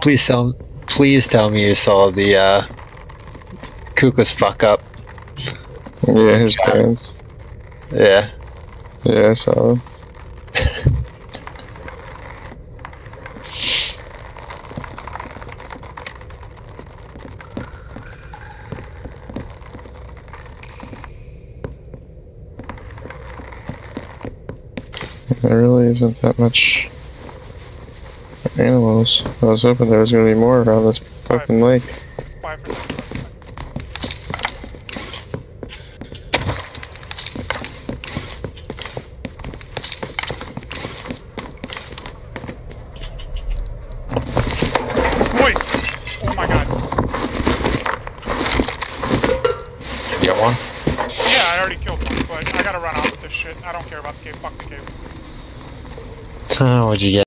Please tell, please tell me you saw the uh, Kuka's fuck up. Yeah, his parents. Yeah. Yeah, I saw him. There really isn't that much animals. I was hoping there was gonna be more around this fucking lake. Five. Boys! Oh my god. You got one? Yeah, I already killed one, but I gotta run off with this shit. I don't care about the cave. Fuck the cave. What'd you get?